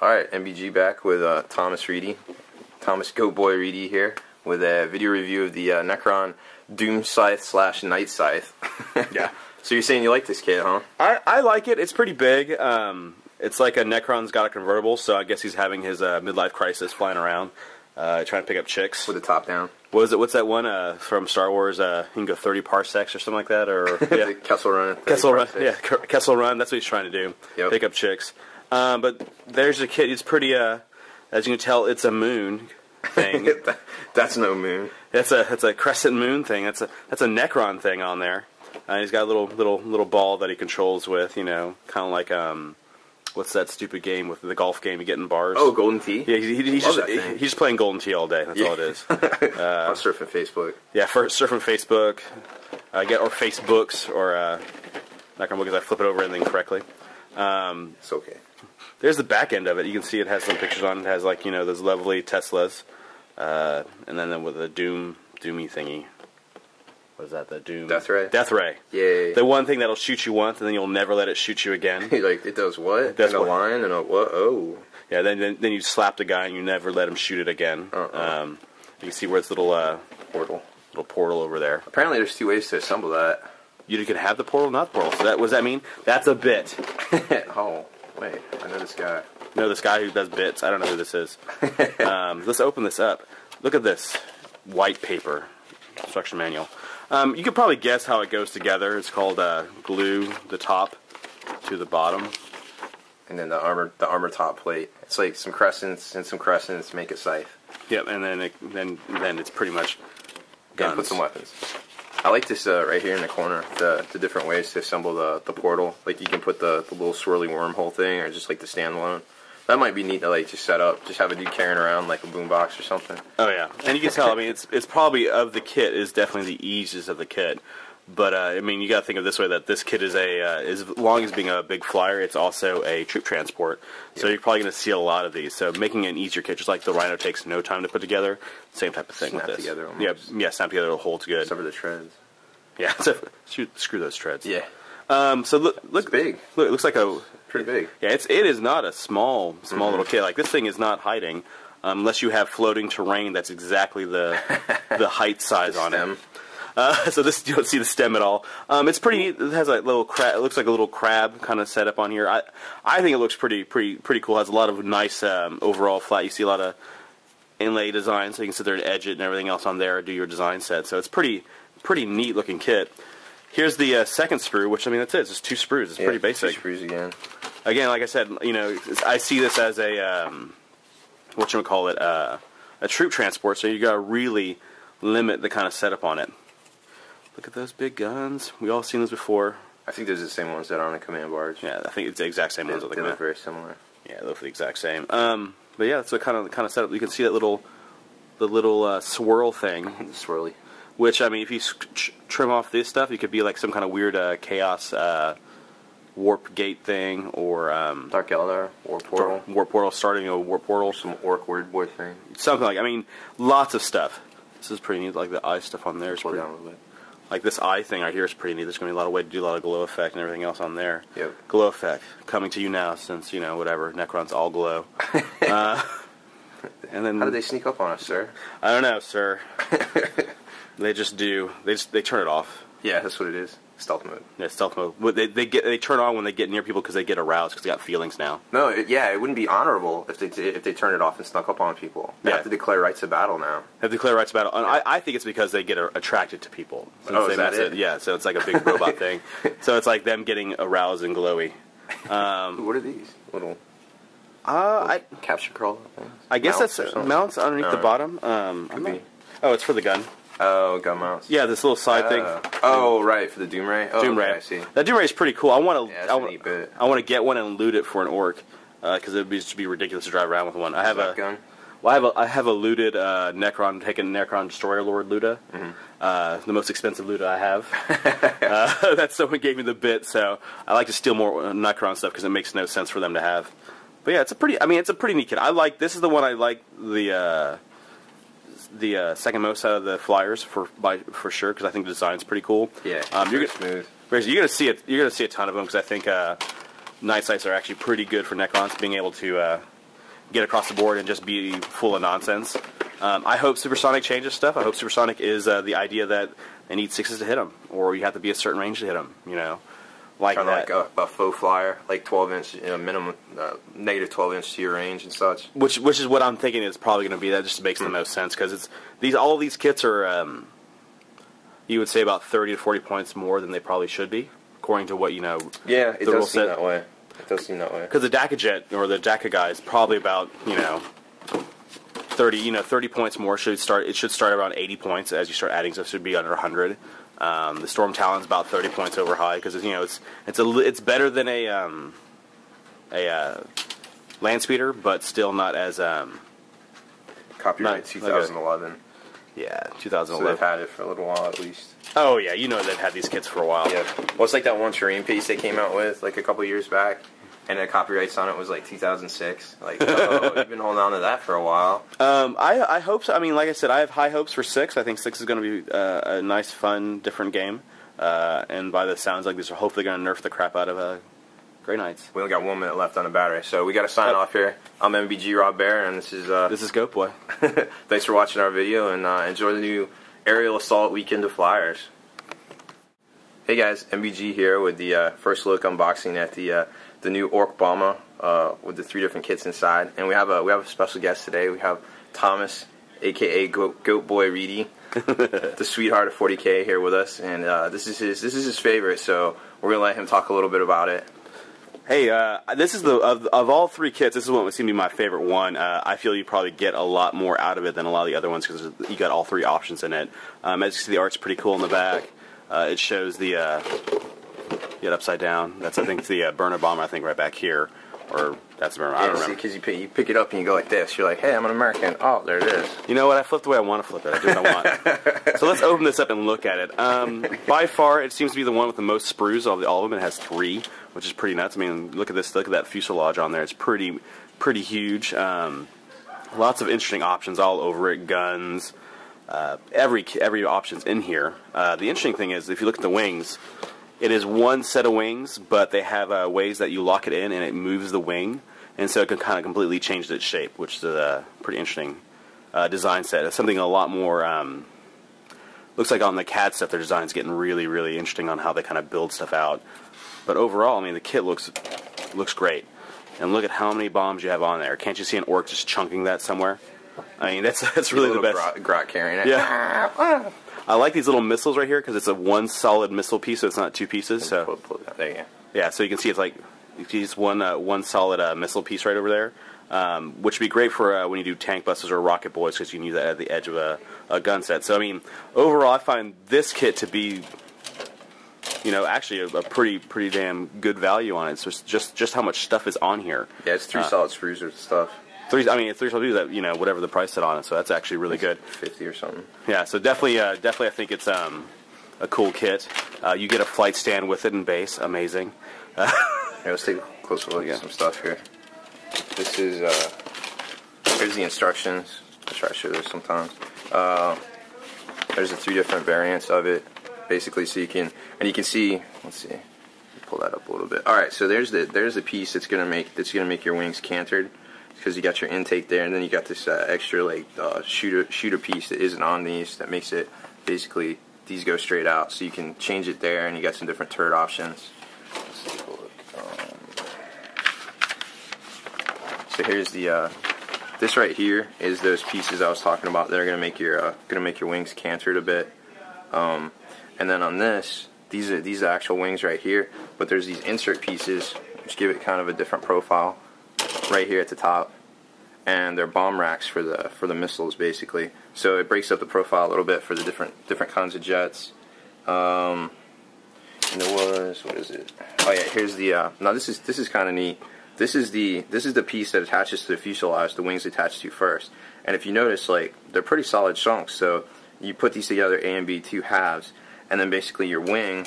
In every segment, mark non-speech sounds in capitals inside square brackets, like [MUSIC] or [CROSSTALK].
All right, MBG back with uh, Thomas Reedy, Thomas Goatboy Reedy here with a video review of the uh, Necron Doom Scythe slash Night Scythe. [LAUGHS] Yeah. So you're saying you like this kit, huh? I, I like it. It's pretty big. Um, it's like a Necron's got a convertible, so I guess he's having his uh, midlife crisis flying around, uh, trying to pick up chicks. With the top down. What is it? What's that one uh, from Star Wars? Uh, you can go 30 parsecs or something like that, or [LAUGHS] yeah, Kessel Run. Kessel Run. 30 Yeah, Kessel Run. That's what he's trying to do. Yep. Pick up chicks. Um, but there's a kid. It's pretty. Uh, as you can tell, it's a moon thing. [LAUGHS] That's no moon. That's a that's a crescent moon thing. That's a that's a Necron thing on there. Uh, he's got a little little little ball that he controls with. You know, kind of like um, what's that stupid game with the golf game you get in bars? Oh, Golden Tee? yeah, he, he- he's just he's just playing Golden Tee all day. That's Yeah. all it is. [LAUGHS] I'm surfing Facebook. yeah, for surfing Facebook, uh, get or Facebooks or uh, not gonna because I flip it over everything correctly. It's okay. There's the back end of it. You can see it has some pictures on it. It has like you know those lovely Teslas, uh, and then with the Doom Doomy thingy. What is that? The Doom Death Ray? Death Ray. Yeah. The one thing that'll shoot you once, and then you'll never let it shoot you again. [LAUGHS] like, it does what? That's and a what- line and a what? Oh. yeah. Then, then then you slap the guy, and you never let him shoot it again. Uh-uh. Um, you can see where it's little uh, Portal. little portal over there. Apparently there's two ways to assemble that. You can have the portal, not the portal. So that what does that mean? That's a bit. [LAUGHS] oh, wait. I know this guy. No, this guy who does bits. I don't know who this is. [LAUGHS] um, let's open this up. Look at this white paper instruction manual. Um, you could probably guess how it goes together. It's called uh, glue the top to the bottom. And then the armor, the armor top plate. It's like some crescents and some crescents make a scythe. Yep, and then it, then then it's pretty much And guns. put some weapons. I like this uh, right here in the corner. The the different ways to assemble the the portal. Like you can put the, the little swirly wormhole thing, or just like the standalone. That might be neat to like just set up. Just have a dude carrying around like a boombox or something. Oh yeah, and you can tell. I mean, it's it's probably of the kit is definitely the easiest of the kit. But uh, I mean, you got to think of this way: that this kit is a uh, as long as being a big flyer, it's also a troop transport. So you're probably going to see a lot of these. So making an easier kit, just like the Rhino takes no time to put together, same type of thing Snap with this. together yeah, almost. yeah, snap together it holds good. Except for the treads. Yeah, [LAUGHS] so, shoot, screw those treads. Yeah, Um. So look, look It's big. Look, it looks like a pretty big. yeah. It's it is not a small small Mm-hmm. little kit. Like this thing is not hiding. um, Unless you have floating terrain, that's exactly the [LAUGHS] the height size on it. Uh, [LAUGHS] so this you don't see the stem at all. Um, it's pretty neat. It has a little crab. It looks like a little crab kind of setup on here. I I think it looks pretty pretty pretty cool. It has a lot of nice um, overall flat. You see a lot of inlay design, so you can sit there and edge it and everything else on there. Do your design set. So it's pretty pretty neat looking kit. Here's the uh, second sprue, which I mean that's it. It's just two sprues. It's Yeah, pretty two basic. Screws again. Again, like I said, you know, I see this as a um, what you call it uh, a troop transport. So you got to really limit the kind of setup on it. Look at those big guns. We all seen those before. I think those are the same ones that are on the command barge. Yeah, I think it's the exact same They, ones. I they look very similar. yeah, they look the exact same. Um, but yeah, that's the kind of kind of setup. You can see that little the little uh, swirl thing The [LAUGHS] Swirly. Which I mean, if you trim off this stuff, it could be like some kind of weird uh, chaos uh, warp gate thing, or um, Dark Eldar War Portal, warp portal starting a warp portal, some Orc Weirdboy thing. something like. I mean, lots of stuff. This is pretty neat. Like the eye stuff on there is Slow pretty. down a little bit. Like this eye thing right here is pretty neat. There's going to be a lot of way to do a lot of glow effect and everything else on there. Yep. Glow effect coming to you now, since you know whatever Necrons all glow. [LAUGHS] uh, and then How did they sneak up on us, sir? I don't know, sir. [LAUGHS] they just do. They just they turn it off. Yeah, that's what it is. Stealth mode. Yeah, stealth mode. Well, They, they get they turn on when they get near people because they get aroused because they got feelings now. No, it, yeah, it wouldn't be honorable if they if they turned it off and snuck up on people. They Yeah. have to declare rights of battle now. They Have to declare rights of battle. And I, I think it's because they get attracted to people. Since Oh, is that mess it? Yeah, so it's like a big robot [LAUGHS] thing. So it's like them getting aroused and glowy. what are these little Uh, I capture things? I guess Mounts that's mounts underneath the Uh, bottom. Um, oh, it's for the gun. Oh, gun mounts. Yeah, this little side Uh, thing. oh, right for the Doom Ray. Oh, Doom okay, Ray. I see. That Doom Ray is pretty cool. I want to. that's I, a wa- neat bit. I want to get one and loot it for an orc because it would be, just be ridiculous to drive around with one. I have a gun. Well, I have a, I have a looted uh, Necron, taken Necron Destroyer Lord Loota, Mm-hmm. uh, the most expensive Loota I have. [LAUGHS] uh, [LAUGHS] that someone gave me the bit, so I like to steal more uh, Necron stuff because it makes no sense for them to have. But yeah, it's a pretty. I mean, it's a pretty neat kit. I like this is the one I like the uh, the uh, second most out of the flyers for by for sure because I think the design's pretty cool. Yeah, um, you're gonna, smooth. You're gonna see it. You're gonna see a ton of them because I think uh, Night Scythes are actually pretty good for Necrons being able to uh, get across the board and just be full of nonsense. Um, I hope Supersonic changes stuff. I hope Supersonic is uh, the idea that they need sixes to hit them, or you have to be a certain range to hit them. You know, like Kind of like a, a faux flyer, like 12 inch, you know, minimum, uh, negative 12 inch to your range and such. which which is what I'm thinking is probably going to be. That just makes the most sense because it's these all these kits are um, you would say about 30 to 40 points more than they probably should be, according to what you know. Yeah, it does seem set- that way. It does seem that way. Because the Dakkajet or the Dakka guy is probably about you know. 30, you know, 30 points more should start. It should start around 80 points as you start adding stuff. Should be under 100. Um, the Storm Talon's about 30 points over high because you know it's it's a it's better than a um, a uh, land speeder, but still not as um, Copyright Not- 2011. yeah So 2011. they've had it for a little while at least. Oh yeah, you know they've had these kits for a while. Yeah. Well, it's like that one terrain piece they came out with like a couple years back, and the copyrights on it was like 2006. Like, [LAUGHS] oh, you've been holding on to that for a while. Um, I I hope so. I mean, like I said, I have high hopes for six. I think six is going to be uh, a nice, fun, different game. Uh, and by the sounds like these are hopefully going to nerf the crap out of uh, Grey Knights. We only got one minute left on the battery, so we got to sign off here. I'm MBG Rob Bear, and this is uh, This is Goatboy. [LAUGHS] thanks for watching our video, and uh, enjoy the new aerial assault weekend of flyers. Hey guys, MBG here with the uh, first look unboxing at the uh, the new Orc Bomber uh, with the three different kits inside, and we have a we have a special guest today. We have Thomas, aka Goat, Goatboy Reedy, [LAUGHS] the sweetheart of 40k here with us, and uh, this is his this is his favorite. So we're gonna let him talk a little bit about it. Hey, uh, this is the of, of all three kits. This is what would seem to be my favorite one. Uh, I feel you probably get a lot more out of it than a lot of the other ones because you got all three options in it. Um, as you see, the art's pretty cool in the back. Uh, it shows the get upside down. That's I think the uh, Burna-Bommer. I think right back here, or that's the burner. I don't remember. because you pick, you pick it up and you go like this. You're like, hey, I'm an American. Oh, there it is. You know what? I flipped the way I want to flip it. I do what I want. [LAUGHS] so let's open this up and look at it. Um, by far, it seems to be the one with the most sprues of all of them. It has three, which is pretty nuts. I mean, look at this. Look at that fuselage on there. It's pretty, pretty huge. Um, lots of interesting options all over it. Guns. Uh, every every option's in here. Uh, the interesting thing is, if you look at the wings, it is one set of wings, but they have uh, ways that you lock it in and it moves the wing, and so it can kind of completely change its shape, which is a pretty interesting uh, design set. It's something a lot more. Um, looks like on the CAD stuff, their design's getting really, really interesting on how they kind of build stuff out. But overall, I mean, the kit looks looks great, and look at how many bombs you have on there. Can't you see an orc just chunking that somewhere? I mean, that's [LAUGHS] that's really the best. Grot, grot carrying it. Yeah. [LAUGHS] I like these little missiles right here because it's a one solid missile piece, so it's not two pieces. So. There you go. yeah, so you can see it's like it's one uh, one solid uh, missile piece right over there, um, which would be great for uh, when you do tank busters or rocket boys because you can use that at the edge of a, a gun set. So I mean, overall, I find this kit to be, you know, actually a, a pretty pretty damn good value on it. So it's just just how much stuff is on here. Yeah, it's three Uh, solid screws or stuff. Three, I mean, three solid that you know whatever the price set on it. So that's actually really good. 50 or something. Yeah, so definitely, uh, definitely, I think it's um, a cool kit. Uh, you get a flight stand with it in base, amazing. Here, let's take a closer look Yeah. at some stuff here. This is, uh, here's the instructions. I try to show this sometimes. Uh, there's the three different variants of it, basically, so you can, and you can see, let's see, pull that up a little bit. All right, so there's the there's the piece that's gonna make that's gonna make your wings cantered, because you got your intake there, and then you got this uh, extra like uh, shooter shooter piece that isn't on these that makes it basically these go straight out, so you can change it there, and you got some different turret options. Um, so here's the uh, this right here is those pieces I was talking about that are gonna make your uh, gonna make your wings cantered a bit. Um, and then on this, these are these are actual wings right here, but there's these insert pieces which give it kind of a different profile right here at the top. And they're bomb racks for the for the missiles basically. So it breaks up the profile a little bit for the different different kinds of jets. Um, and there was what is it? Oh yeah, here's the. Uh, now this is this is kind of neat. This is the this is the piece that attaches to the fuselage. The wings attach to first. And if you notice, like they're pretty solid chunks. So you put these together, A and B, two halves, and then basically your wing,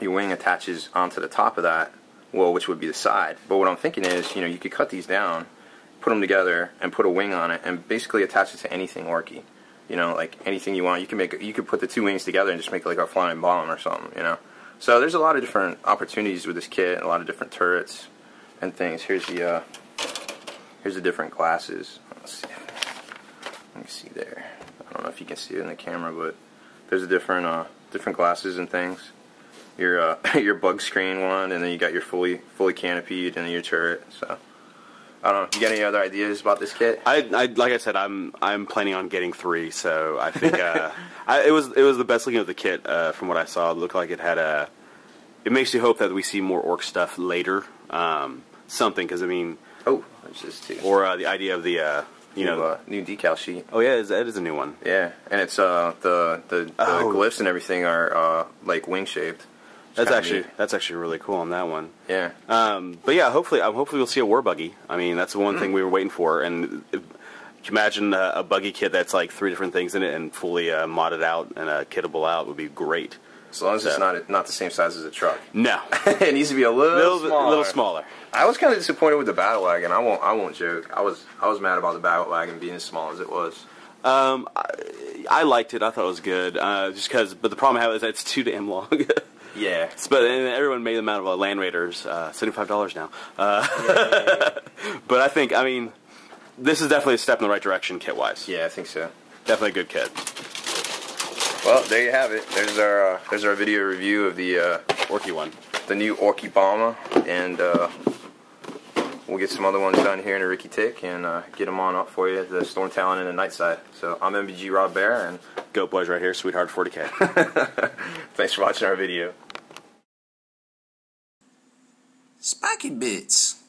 your wing attaches onto the top of that. Well, which would be the side. But what I'm thinking is, you know, you could cut these down, put them together, and put a wing on it, and basically attach it to anything orky. You know, like anything you want. You can make. You could put the two wings together and just make like a flying bomb or something. You know. So there's a lot of different opportunities with this kit, and a lot of different turrets and things. Here's the uh, here's the different glasses. Let's see. Let me see there. I don't know if you can see it in the camera, but there's a different uh, different glasses and things. Your uh, [LAUGHS] your bug screen one, and then you got your fully fully canopied, and then your turret. So I don't know. You got any other ideas about this kit? I, I like I said, I'm I'm planning on getting three, so I [LAUGHS] think uh, I, it was it was the best looking of the kit uh, from what I saw. It looked like it had a. It makes you hope that we see more orc stuff later, um, something because I mean, Oh, there's this too. or uh, the idea of the uh, you new, know, uh, new decal sheet. oh yeah, that is a new one. Yeah, and it's uh the the, the Oh. glyphs and everything are uh like wing shaped. That's actually that's actually really cool on that one. yeah. Um, but yeah, hopefully, um, hopefully we'll see a war buggy. I mean, that's the one thing we were waiting for. And you imagine a, a buggy kit that's like three different things in it and fully uh, modded out and uh, kittable out would be great. As long as it's not not the same size as a truck. No, [LAUGHS] it needs to be a little, little smaller. little smaller. I was kind of disappointed with the battle wagon. I won't I won't joke. I was I was mad about the battle wagon being as small as it was. Um, I, I liked it. I thought it was good. Uh, just because, but the problem I have is that it's too damn long. [LAUGHS] Yeah. but and everyone made them out of uh, Land Raiders, uh, seventy five dollars now. Uh, [LAUGHS] but I think, I mean, this is definitely a step in the right direction, kit wise. Yeah, I think so. Definitely a good kit. Well, there you have it. There's our uh, there's our video review of the uh, Orky one. the new Orky Bomber, and uh, we'll get some other ones done here in a Ricky Tick and uh, get them on up for you. The Storm Talon and the Night Scythe. So I'm MBG Rob Bear, and Goatboy's right here, Sweetheart 40K. [LAUGHS] thanks for watching our video. Spikeybits.